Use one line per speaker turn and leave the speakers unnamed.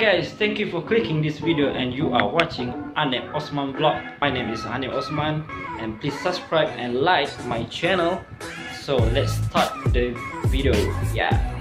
Guys, thank you for clicking this video and you are watching Anep Othman vlog. My name is Anep Othman and please subscribe and like my channel. So let's start the video. Yeah.